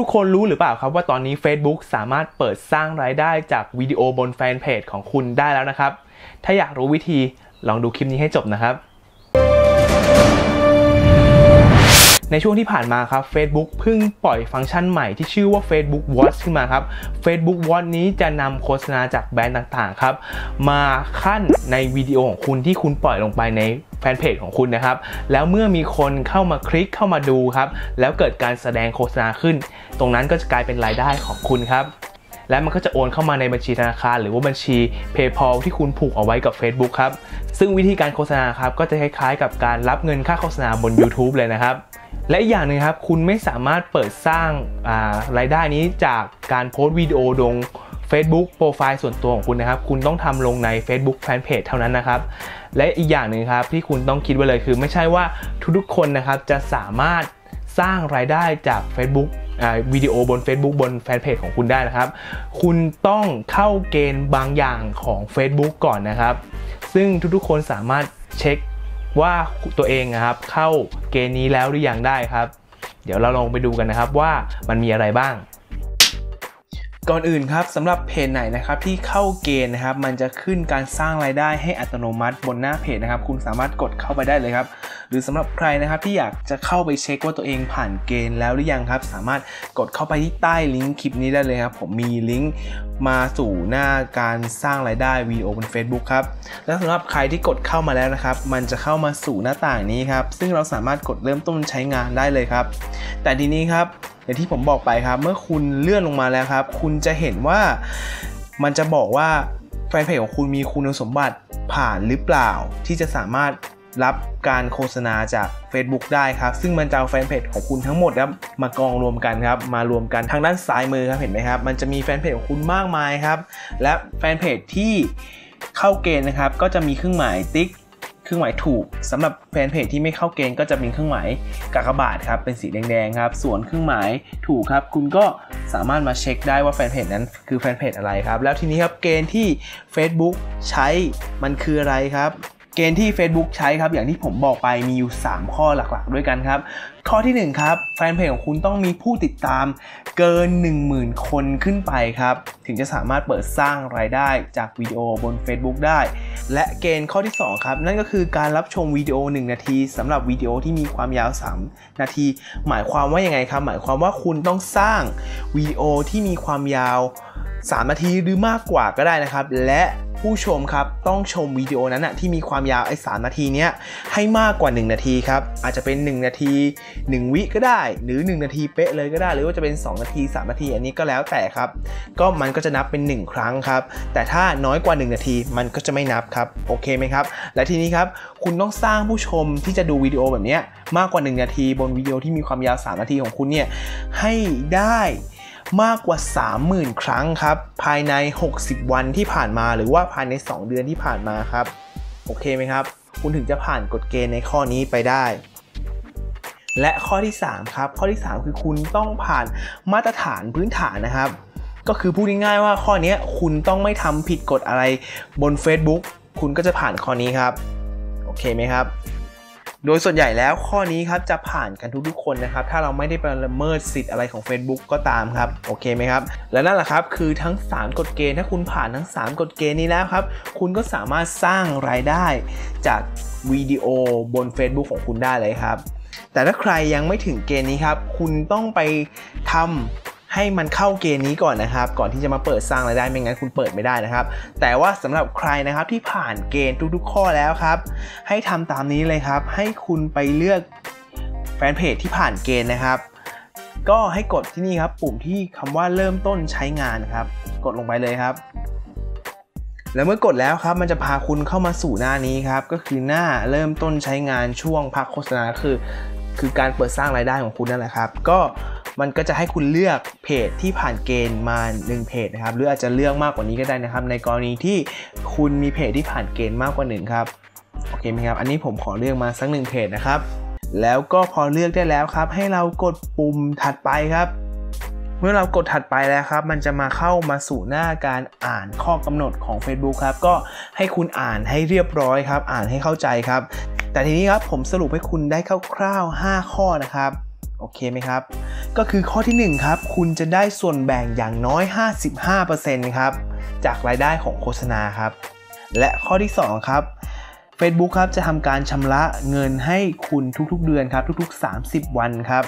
ทุกๆ คนรู้หรือเปล่าครับว่าตอนนี้ Facebook สามารถเปิดสร้างรายได้จากวิดีโอบนแฟนเพจของคุณได้แล้วนะครับ ถ้าอยากรู้วิธีลองดูคลิปนี้ให้จบนะครับ ในช่วงที่ผ่านมาครับ Facebook เพิ่งปล่อยฟังก์ชันใหม่ที่ชื่อว่า Facebook Watch ขึ้นมาครับ Facebook Watch นี้จะนำโฆษณาจากแบรนด์ต่างๆครับ มาขั้นในวิดีโอของคุณที่คุณปล่อยลงไปในแฟนเพจของคุณนะครับ แล้วเมื่อมีคนเข้ามาคลิกเข้ามาดูครับ แล้วเกิดการแสดงโฆษณาขึ้น ตรงนั้นก็จะกลายเป็นรายได้ของคุณครับ และมันก็จะโอนเข้ามาในบัญชีธนาคาร หรือว่าบัญชี PayPal ที่คุณผูกเอาไว้กับ Facebook ครับ ซึ่งวิธีการโฆษณาครับก็จะคล้ายๆ กับการรับเงินค่าโฆษณาบน YouTube เลยนะครับ และอีกอย่างหนึ่งครับคุณไม่สามารถเปิดสร้างรายได้นี้จากการโพสต์วิดีโอลง Facebook โปรไฟล์ส่วนตัวของคุณนะครับ คุณต้องทำลงใน Facebook Fanpage เท่านั้นนะครับ และอีกอย่างหนึ่งครับที่คุณต้องคิดไว้เลยคือ ไม่ใช่ว่าทุกๆคนนะครับจะสามารถสร้างรายได้จาก Facebook วิดีโอบน Facebook บนแฟนเพจของคุณได้นะครับ คุณต้องเข้าเกณฑ์บางอย่างของ Facebook ก่อนนะครับ ซึ่งทุกๆคนสามารถเช็คว่าตัวเองนะครับ เข้าเกณฑ์นี้แล้วหรือยังได้ครับ เดี๋ยวเราลองไปดูกันนะครับว่ามันมีอะไรบ้าง ก่อนอื่นครับสำหรับเพจไหนนะครับที่เข้าเกณฑ์นะครับ มันจะขึ้นการสร้างรายได้ให้อัตโนมัติบนหน้าเพจนะครับ คุณสามารถกดเข้าไปได้เลยครับ หรือสำหรับใครนะครับที่อยากจะเข้าไปเช็คว่าตัวเองผ่านเกณฑ์แล้วหรือยังครับ สามารถกดเข้าไปที่ใต้ลิงก์คลิปนี้ได้เลยครับ ผมมีลิงก์ มาสู่หน้าการสร้างรายได้วีดีโอบน Facebook ครับ และสำหรับใครที่กดเข้ามาแล้วนะครับ มันจะเข้ามาสู่หน้าต่างนี้ครับ ซึ่งเราสามารถกดเริ่มต้นใช้งานได้เลยครับ แต่ทีนี้ครับอย่างที่ผมบอกไปครับ เมื่อคุณเลื่อนลงมาแล้วครับ คุณจะเห็นว่ามันจะบอกว่าแฟนเพจของคุณมีคุณสมบัติผ่านหรือเปล่า ที่จะสามารถ รับการโฆษณาจาก Facebook ได้ครับ ซึ่งมันจะเอาแฟนเพจของคุณทั้งหมดครับมากองรวมกันครับ มารวมกันทางด้านซ้ายมือครับเห็นไหมครับ มันจะมีแฟนเพจของคุณมากมายครับ และแฟนเพจที่เข้าเกณฑ์นะครับ ก็จะมีเครื่องหมายติ๊กเครื่องหมายถูกสำหรับแฟนเพจที่ไม่เข้าเกณฑ์ก็จะเป็นเครื่องหมายกากบาทครับเป็นสีแดงๆครับ ส่วนเครื่องหมายถูกครับ คุณก็สามารถมาเช็คได้ว่าแฟนเพจนั้นคือแฟนเพจอะไรครับ แล้วทีนี้ครับเกณฑ์ที่ Facebook ใช้มันคืออะไรครับ เกณฑ์ที่ Facebook ใช้ครับอย่างที่ผมบอกไปมีอยู่ 3 ข้อหลักๆ ด้วยกันครับ ข้อที่ 1 ครับ แฟนเพจของคุณต้องมีผู้ติดตามเกิน 10,000 คนขึ้นไปครับ ถึงจะสามารถเปิดสร้างรายได้จากวิดีโอบน Facebook ได้ และเกณฑ์ข้อที่ 2 ครับ นั่นก็คือการรับชมวิดีโอ 1 นาทีสำหรับวิดีโอที่มีความยาว 3 นาที หมายความว่ายังไงครับ หมายความว่าคุณต้องสร้างวิดีโอที่มีความยาว 3 นาทีหรือมากกว่าก็ได้นะครับ และ ผู้ชมครับต้องชมวิดีโอนั้นนะที่มีความยาวไอ้สานาทีเนี้ยให้มากกว่า 1 นาทีครับอาจจะเป็น 1 นาที 1 วิก็ได้ หรือ 1 นาทีเป๊ะเลยก็ได้ หรือว่าจะเป็น 2 นาที 3 นาที อันนี้ก็แล้วแต่ครับ ก็มันก็จะนับเป็น 1 ครั้งครับ แต่ถ้าน้อยกว่า 1 นาทีมันก็จะไม่นับครับโอเคไหมครับ และทีนี้ครับคุณต้องสร้างผู้ชมที่จะดูวิดีโอแบบนี้มากกว่า 1 นาทีบนวิดีโอที่มีความยาว 3 นาทีของคุณเนี่ยให้ได้ มากกว่า 30,000 ครั้งครับ ภายใน 60 วันที่ผ่านมาหรือว่าภายใน 2 เดือนที่ผ่านมาครับ โอเคไหมครับ คุณถึงจะผ่านกฎเกณฑ์ในข้อนี้ไปได้และข้อที่ 3 ครับ ข้อที่ 3 คือคุณต้องผ่านมาตรฐานพื้นฐานนะครับ ก็คือพูดง่ายๆว่าข้อนี้คุณต้องไม่ทำผิดกฎอะไรบน Facebook คุณก็จะผ่านข้อนี้ครับ โอเคไหมครับ โดยส่วนใหญ่แล้วข้อนี้ครับจะผ่านกันทุกๆคนนะครับ ถ้าเราไม่ได้ไปละเมิดสิทธิ์อะไรของ Facebook ก็ตามครับ โอเคไหมครับ และนั่นแหละครับคือทั้ง 3 กฎเกณฑ์ ถ้าคุณผ่านทั้ง 3 กฎเกณฑ์นี้แล้วครับ คุณก็สามารถสร้างรายได้จากวิดีโอบน Facebook ของคุณได้เลยครับ แต่ถ้าใครยังไม่ถึงเกณฑ์นี้ครับ คุณต้องไปทำ ให้มันเข้าเกณฑ์นี้ก่อนนะครับ ก่อนที่จะมาเปิดสร้างรายได้ไม่งั้นคุณเปิดไม่ได้นะครับ แต่ว่าสำหรับใครนะครับที่ผ่านเกณฑ์ทุกๆ ข้อแล้วครับ ให้ทำตามนี้เลยครับ ให้คุณไปเลือกแฟนเพจที่ผ่านเกณฑ์นะครับ ก็ให้กดที่นี่ครับ ปุ่มที่คำว่าเริ่มต้นใช้งานครับ กดลงไปเลยครับ แล้วเมื่อกดแล้วครับ มันจะพาคุณเข้ามาสู่หน้านี้ครับ ก็คือหน้าเริ่มต้นใช้งานช่วงพักโฆษณาคือ คือการเปิดสร้างรายได้ของคุณนั่นแหละครับ ก็มันก็จะให้คุณเลือก จที่ผ่านเกณฑ์มา1เพจนะครับหรืออาจจะเลือกมากกว่านี้ก็ได้นะครับ ในกรณีที่คุณมีเพจที่ผ่านเกณฑ์มากกว่า1ครับโอเคไหมครับอันนี้ผมขอเลือกมาสักหนึ่งเพจนะครับแล้วก็พอเลือกได้แล้วครับ ให้เรากดปุ่มถัดไปครับ เมื่อเรากดถัดไปแล้วครับ มันจะมาเข้ามาสู่หน้าการอ่านข้อกำหนดของ Facebook ครับ ก็ให้คุณอ่านให้เรียบร้อยครับ อ่านให้เข้าใจครับ แต่ทีนี้ครับผมสรุปให้คุณได้คร่าวๆ 5 ข้อนะครับ โอเคไหมครับ ก็คือข้อที่ 1 ครับ คุณจะได้ส่วนแบ่งอย่างน้อย 55%ครับ จากรายได้ของโฆษณาครับ และข้อที่ 2 ครับ Facebook ครับจะทำการชำระเงินให้คุณทุกๆเดือนครับ ทุกๆ 30 วันครับ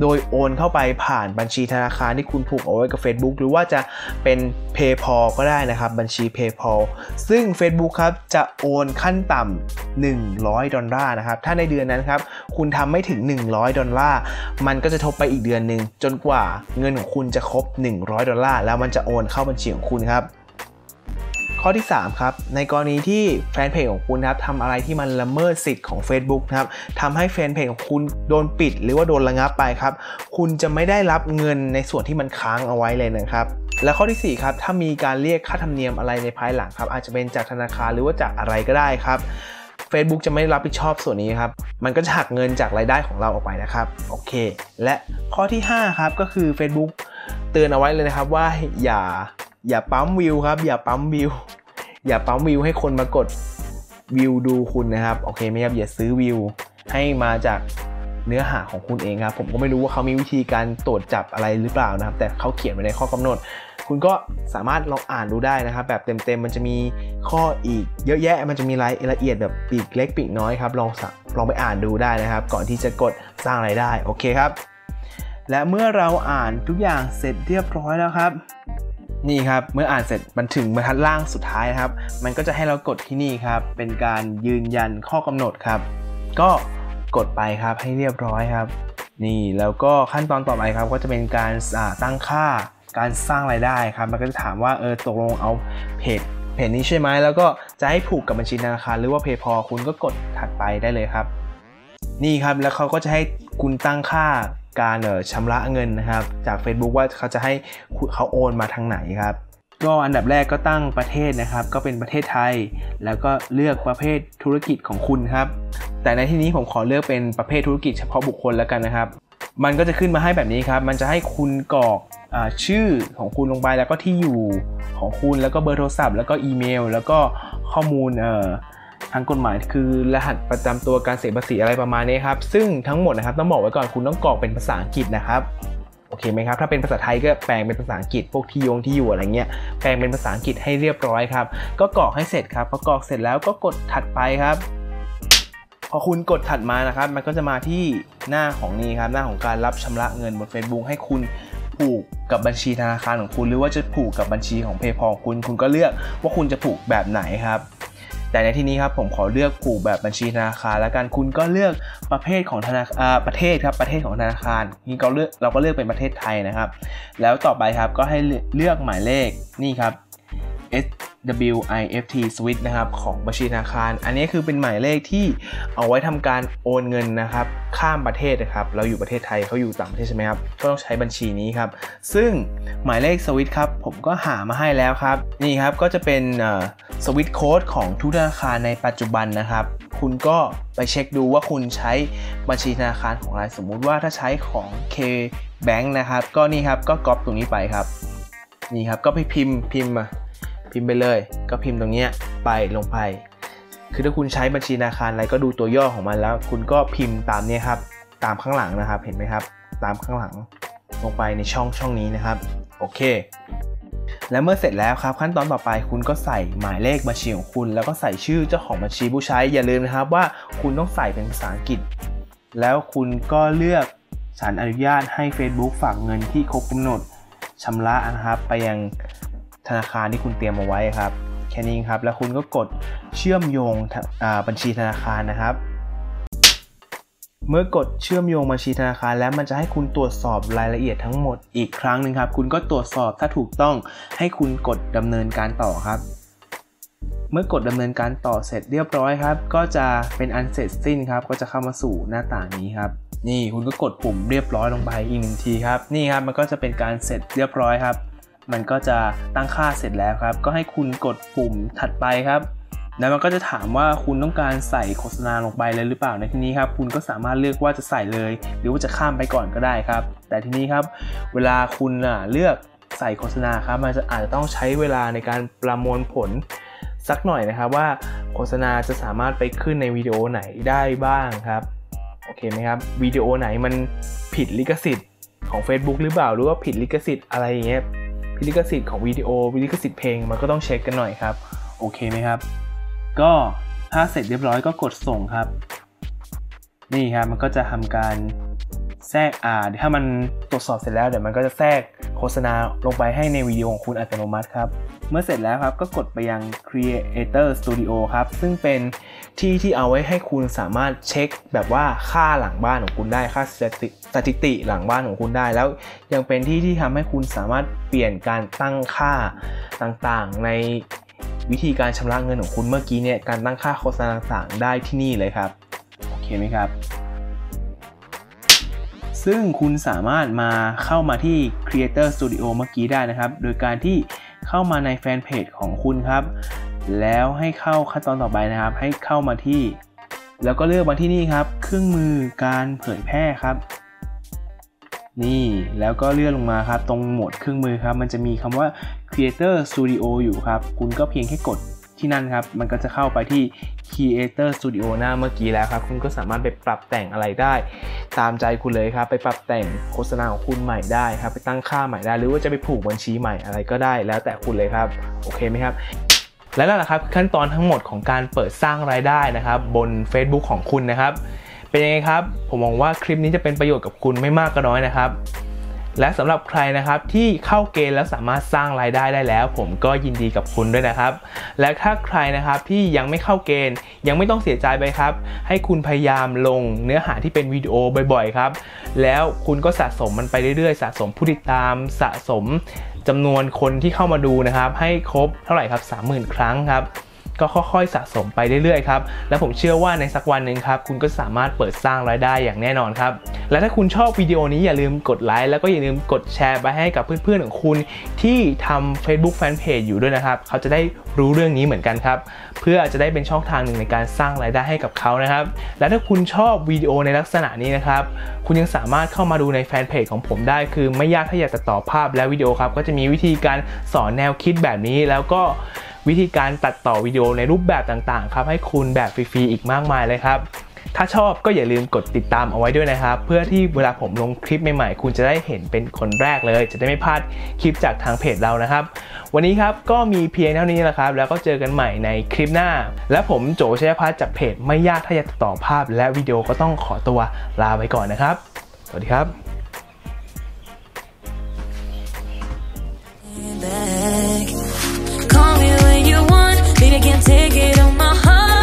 โดยโอนเข้าไปผ่านบัญชีธนาคารที่คุณผูกเอาไว้กับ Facebook หรือว่าจะเป็น PayPal ก็ได้นะครับ บัญชี PayPal ซึ่ง Facebook ครับจะโอนขั้นต่ำ100 ดอลลาร์นะครับ ถ้าในเดือนนั้นครับ คุณทำไม่ถึง 100 ดอลลาร์ มันก็จะทบไปอีกเดือนหนึ่งจนกว่าเงินของคุณจะครบ 100 ดอลลาร์ แล้วมันจะโอนเข้าบัญชีของคุณครับ ข้อที่ 3 ครับ ในกรณีที่แฟนเพจของคุณครับทำอะไรที่มันละเมิดสิทธิ์ของ Facebook นะครับทำให้แฟนเพจของคุณโดนปิด หรือว่าโดนระงับไปครับ คุณจะไม่ได้รับเงินในส่วนที่มันค้างเอาไว้เลยนะครับและข้อที่4ครับถ้ามีการเรียกค่าธรรมเนียมอะไรในภายหลังครับอาจจะเป็นจากธนาคารหรือว่าจากอะไรก็ได้ครับ Facebook จะไม่รับผิดชอบส่วนนี้ครับ มันก็จะหักเงินจากรายได้ของเราออกไปนะครับ โอเค และข้อที่ 5 ครับ ก็คือ Facebook เตือนเอาไว้เลยนะครับว่าอย่าอย่าปั๊มวิวครับ อย่าปั๊มวิว อย่าปั๊มวิวให้คนมากดวิวดูคุณนะครับโอเคไหมครับอย่าซื้อวิวให้มาจากเนื้อหาของคุณเองครับ ผมก็ไม่รู้ว่าเขามีวิธีการตรวจจับอะไรหรือเปล่านะครับ แต่เขาเขียนไว้ในข้อกำหนด คุณก็สามารถลองอ่านดูได้นะครับ แบบเต็มๆมันจะมีข้ออีก เยอะแยะมันจะมีรายละเอียดแบบปีกเล็กปีกน้อยครับลองลองไปอ่านดูได้นะครับ ก่อนที่จะกดสร้างไรายได้โอเคครับ และเมื่อเราอ่านทุกอย่างเสร็จเรียบร้อยแล้วครับ นี่ครับ เมื่ออ่านเสร็จมันถึงบรรทัดล่างสุดท้ายครับ มันก็จะให้เรากดที่นี่ครับ เป็นการยืนยันข้อกำหนดครับ ก็กดไปครับให้เรียบร้อยครับ นี่แล้วก็ขั้นตอนต่อไปครับ ก็จะเป็นการตั้งค่าการสร้างรายได้ครับ มันก็จะถามว่าเออตกลงเอาเพจเพจนี้ใช่ไหมแล้วก็จะให้ผูกกับบัญชีธนาคารหรือว่า PayPal คุณก็กดถัดไปได้เลยครับ นี่ครับแล้วเขาก็จะให้คุณตั้งค่า การชำระเงินนะครับ จาก Facebook ว่าเขาจะให้เขาโอนมาทางไหนครับ ก็อันดับแรกก็ตั้งประเทศนะครับ ก็เป็นประเทศไทย แล้วก็เลือกประเภทธุรกิจของคุณครับ แต่ในที่นี้ผมขอเลือกเป็นประเภทธุรกิจเฉพาะบุคคลแล้วกันนะครับ มันก็จะขึ้นมาให้แบบนี้ครับ มันจะให้คุณกรอกอชื่อของคุณลงไปแล้วก็ที่อยู่ของคุณแล้วก็เบอร์โทรศัพท์ แล้วก็อีเมล แล้วก็ข้อมูลทางกฎหมายคือรหัสประจำตัวการเสียภาษีอะไรประมาณนี้ครับ ซึ่งทั้งหมดนะครับต้องบอกไว้ก่อนคุณต้องกรอกเป็นภาษาอังกฤษนะครับโอเคไหมครับถ้าเป็นภาษาไทยก็แปลงเป็นภาษาอังกฤษพวกที่ยงที่อยู่อะไรเงี้ยแปลงเป็นภาษาอังกฤษให้เรียบร้อยครับก็กรอกให้เสร็จครับพอกรอกเสร็จแล้วก็กดถัดไปครับพอคุณกดถัดมานะครับ มันก็จะมาที่หน้าของนี้ครับ หน้าของการรับชำระเงินบน Facebook ให้คุณผูกกับบัญชีธนาคารของคุณ หรือว่าจะผูกกับบัญชีของ PayPal ขอคุณคุณก็เลือกว่าคุณจะผูกแบบไหนครับ แต่ในที่นี้ครับผมขอเลือกผูกแบบบัญชีธนาคารแล้วกันคุณก็เลือกประเภทของธนาคารประเทศครับประเทศของธนาคารนี่เราเลือกเราก็เลือกเป็นประเทศไทยนะครับ แล้วต่อไปครับก็ให้เลือกหมายเลขนี่ครับ SWIFT Switch นะครับของบัญชีธนาคาร อันนี้คือเป็นหมายเลขที่เอาไว้ทำการโอนเงินนะครับข้ามประเทศนะครับเราอยู่ประเทศไทยเขาอยู่ต่างประเทศใช่ไหมครับก็ต้องใช้บัญชีนี้ครับซึ่งหมายเลขสวิตครับผมก็หามาให้แล้วครับนี่ครับก็จะเป็นสวิตโค้ดของทุกธนาคารในปัจจุบันนะครับคุณก็ไปเช็คดูว่าคุณใช้บัญชีธนาคารของอะไรสมมุติว่าถ้าใช้ของ K Bank นะครับ ก็นี่ครับก็ก๊อปตรงนี้ไปครับ นี่ครับก็ไปพิมพ์พิมพ์มา พิมพ์ไปเลย ก็พิมพ์ตรงนี้ไปลงไป คือถ้าคุณใช้บัญชีธนาคารอะไรก็ดูตัวย่อของมันแล้ว คุณก็พิมพ์ตามนี้ครับ ตามข้างหลังนะครับ เห็นไหมครับ ตามข้างหลังลงไปในช่องช่องนี้นะครับ โอเค แล้วเมื่อเสร็จแล้วครับ ขั้นตอนต่อไปคุณก็ใส่หมายเลขบัญชีของคุณ แล้วก็ใส่ชื่อเจ้าของบัญชีผู้ใช้ อย่าลืมนะครับว่าคุณต้องใส่เป็นภาษาอังกฤษ แล้วคุณก็เลือกสารอนุญาตให้ Facebook ฝากเงินที่ครบกำหนดชำระนะครับ ไปยัง ธนาคารที่คุณเตรียมเอาไว้ครับแค่นี้ครับ แล้วคุณก็กดเชื่อมโยงบัญชีธนาคารนะครับ เมื่อกดเชื่อมโยงบัญชีธนาคารแล้วมันจะให้คุณตรวจสอบรายละเอียดทั้งหมดอีกครั้งหนึ่งครับ คุณก็ตรวจสอบถ้าถูกต้องให้คุณกดดำเนินการต่อครับ เมื่อกดดำเนินการต่อเสร็จเรียบร้อยครับ ก็จะเป็นอันเสร็จสิ้นครับ ก็จะเข้ามาสู่หน้าต่างนี้ครับนี่คุณก็กดปุ่มเรียบร้อยลงไปอีกหนึ่งทีครับ นี่ครับมันก็จะเป็นการเสร็จเรียบร้อยครับ มันก็จะตั้งค่าเสร็จแล้วครับ ก็ให้คุณกดปุ่มถัดไปครับ แล้วมันก็จะถามว่าคุณต้องการใส่โฆษณาลงไปเลยหรือเปล่าในที่นี้ครับ คุณก็สามารถเลือกว่าจะใส่เลย หรือว่าจะข้ามไปก่อนก็ได้ครับ แต่ทีนี้ครับ เวลาคุณเลือกใส่โฆษณาครับ มันจะอาจจะต้องใช้เวลาในการประมวลผลสักหน่อยนะครับว่าโฆษณาจะสามารถไปขึ้นในวิดีโอไหนได้บ้างครับ โอเคไหมครับวิดีโอไหนมันผิดลิขสิทธิ์ของ Facebook หรือเปล่าหรือว่าผิดลิขสิทธิ์อะไรอย่างเงี้ย พิลิขสิทธิ์ของวิดีโอลิขสิทธิ์เพลงมันก็ต้องเช็คกันหน่อยครับ โอเคไหมครับ ก็ถ้าเสร็จเรียบร้อยก็กดส่งครับ นี่ครับมันก็จะทำการแทรกอ่าถ้ามันตรวจสอบเสร็จแล้วเดี๋ยวมันก็จะแทรก โฆษณาลงไปให้ในวิดีโอของคุณอัตโนมัติครับ เมื่อเสร็จแล้วครับก็กดไปยัง Creator Studio ครับ ซึ่งเป็นที่ที่เอาไว้ให้คุณสามารถเช็คแบบว่าค่าหลังบ้านของคุณได้ค่าสถิติหลังบ้านของคุณได้แล้ว ยังเป็นที่ที่ทำให้คุณสามารถเปลี่ยนการตั้งค่าต่างๆ ในวิธีการชำระเงินของคุณเมื่อกี้เนี่ยการตั้งค่าโฆษณาต่างๆได้ที่นี่เลยครับโอเคไหมครับ ซึ่งคุณสามารถมาเข้ามาที่ Creator Studio เมื่อกี้ได้นะครับ โดยการที่เข้ามาในแฟนเพจของคุณครับ แล้วให้เข้าขั้นตอนต่อไปนะครับ ให้เข้ามาที่ แล้วก็เลือกมาที่นี่ครับ เครื่องมือการเผยแพร่ครับ นี่แล้วก็เลื่อนลงมาครับ ตรงหมวดเครื่องมือครับ มันจะมีคำว่า Creator Studio อยู่ครับ คุณก็เพียงแค่กด ที่นั่นครับ มันก็จะเข้าไปที่ Creator Studio หน้าเมื่อกี้แล้วครับ คุณก็สามารถไปปรับแต่งอะไรได้ ตามใจคุณเลยครับ ไปปรับแต่งโฆษณาของคุณใหม่ได้ครับ ไปตั้งค่าใหม่ได้ หรือว่าจะไปผูกบัญชีใหม่อะไรก็ได้ แล้วแต่คุณเลยครับ โอเคไหมครับและนั่นแหละครับขั้นตอนทั้งหมดของการเปิดสร้างรายได้นะครับ บน Facebook ของคุณนะครับ เป็นยังไงครับ ผมมองว่าคลิปนี้จะเป็นประโยชน์กับคุณไม่มากก็น้อยนะครับ และสำหรับใครนะครับที่เข้าเกณฑ์แล้วสามารถสร้างรายได้ได้แล้ว ผมก็ยินดีกับคุณด้วยนะครับ และถ้าใครนะครับที่ยังไม่เข้าเกณฑ์ ยังไม่ต้องเสียใจไปครับ ให้คุณพยายามลงเนื้อหาที่เป็นวิดีโอบ่อยๆครับ แล้วคุณก็สะสมมันไปเรื่อยๆ สะสมผู้ติดตามสะสมจำนวนคนที่เข้ามาดูนะครับ ให้ครบเท่าไหร่ครับ 30,000 ครั้งครับ ก็ค่อยๆสะสมไปเรื่อยๆครับ และผมเชื่อว่าในสักวันหนึ่งครับ คุณก็สามารถเปิดสร้างรายได้อย่างแน่นอนครับ และถ้าคุณชอบวิดีโอนี้อย่าลืมกดไลค์แล้วก็อย่าลืมกดแชร์ไปให้กับเพื่อนๆของคุณ ที่ทำ Facebook Fanpage อยู่ด้วยนะครับ เขาจะได้รู้เรื่องนี้เหมือนกันครับ เพื่อจะได้เป็นช่องทางหนึ่งในการสร้างรายได้ให้กับเขานะครับ และถ้าคุณชอบวิดีโอในลักษณะนี้นะครับ คุณยังสามารถเข้ามาดูในแฟนเพจของผมได้ คือไม่ยากถ้าอยากจะต่อภาพและวิดีโอครับ ก็จะมีวิธีการสอนแนวคิดแบบนี้แล้วก็ วิธีการตัดต่อวิดีโอในรูปแบบต่างๆ ครับให้คุณแบบฟรีๆอีกมากมายเลยครับถ้าชอบก็อย่าลืมกดติดตามเอาไว้ด้วยนะครับ เพื่อที่เวลาผมลงคลิปใหม่ๆ คุณจะได้เห็นเป็นคนแรกเลย จะได้ไม่พลาดคลิปจากทางเพจเรานะครับ วันนี้ครับก็มีเพียงเท่านี้แหละครับ แล้วก็เจอกันใหม่ในคลิปหน้า และผมโจชัยพัฒน์จากเพจไม่ยากถ้าอยากต่อภาพ และวิดีโอก็ต้องขอตัวลาไปก่อนนะครับ สวัสดีครับ I can't take it on my heart.